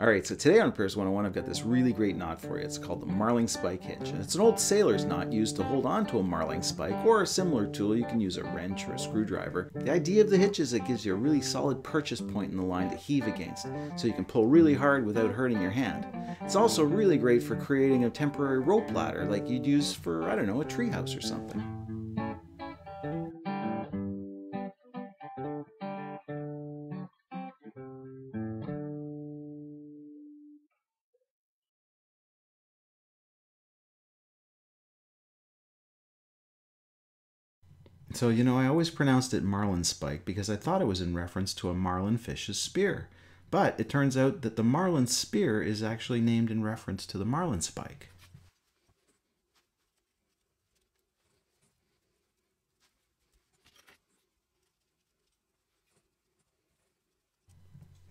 Alright, so today on Repairs 101 I've got this really great knot for you. It's called the Marling Spike Hitch. And it's an old sailor's knot used to hold on to a marling spike or a similar tool. You can use a wrench or a screwdriver. The idea of the hitch is it gives you a really solid purchase point in the line to heave against, so you can pull really hard without hurting your hand. It's also really great for creating a temporary rope ladder like you'd use for, I don't know, a treehouse or something. So, you know, I always pronounced it marlin spike because I thought it was in reference to a marlin fish's spear. But it turns out that the marlin spear is actually named in reference to the marlin spike.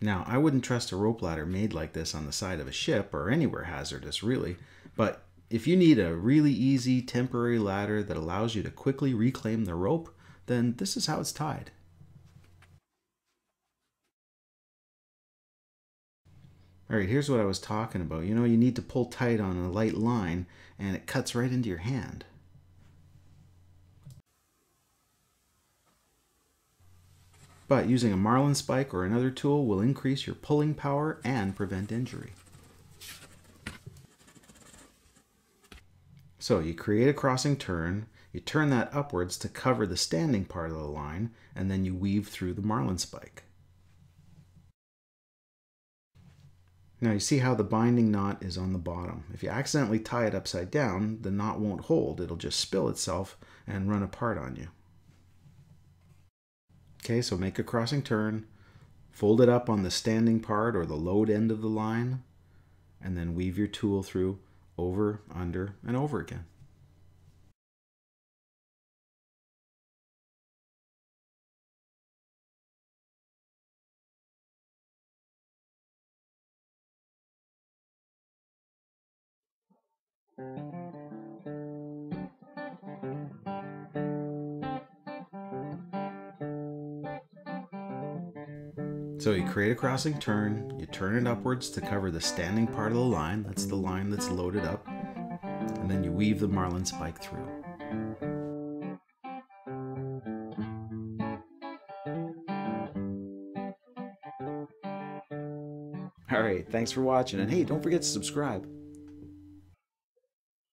Now, I wouldn't trust a rope ladder made like this on the side of a ship or anywhere hazardous, really, but if you need a really easy temporary ladder that allows you to quickly reclaim the rope, then this is how it's tied. Alright, here's what I was talking about. You know, you need to pull tight on a light line and it cuts right into your hand. But using a marlin spike or another tool will increase your pulling power and prevent injury. So you create a crossing turn, you turn that upwards to cover the standing part of the line, and then you weave through the marlin spike. Now you see how the binding knot is on the bottom. If you accidentally tie it upside down, the knot won't hold. It'll just spill itself and run apart on you. Okay, so make a crossing turn, fold it up on the standing part or the load end of the line, and then weave your tool through over, under, and over again. So you create a crossing turn, you turn it upwards to cover the standing part of the line, that's the line that's loaded up, and then you weave the marlin spike through. Alright, thanks for watching, and hey, don't forget to subscribe.